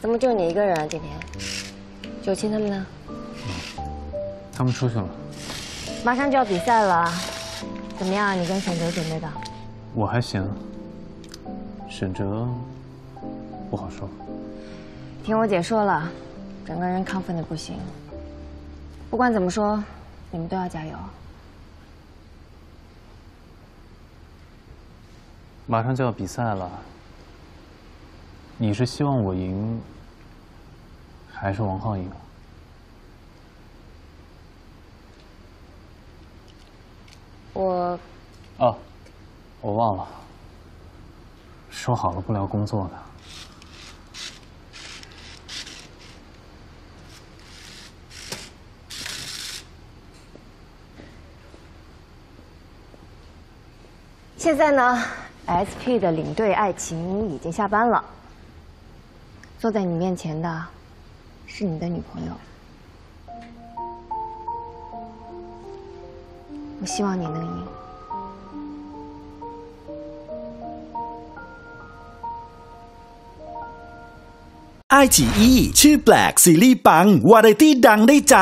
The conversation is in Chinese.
怎么就你一个人啊？今天，九清他们呢？他们出去了。马上就要比赛了，怎么样？你跟沈哲准备的？我还行，沈哲不好说。听我姐说了，整个人亢奋的不行。不管怎么说，你们都要加油。马上就要比赛了，你是希望我赢，还是王浩赢？我，哦，我忘了，说好了不聊工作的。现在呢，SP 的领队艾情已经下班了。坐在你面前的，是你的女朋友。我希望你能赢。ไอจีอีชื่อแปลกซีรีส์ปังวาไรตี้ดังได้ใจ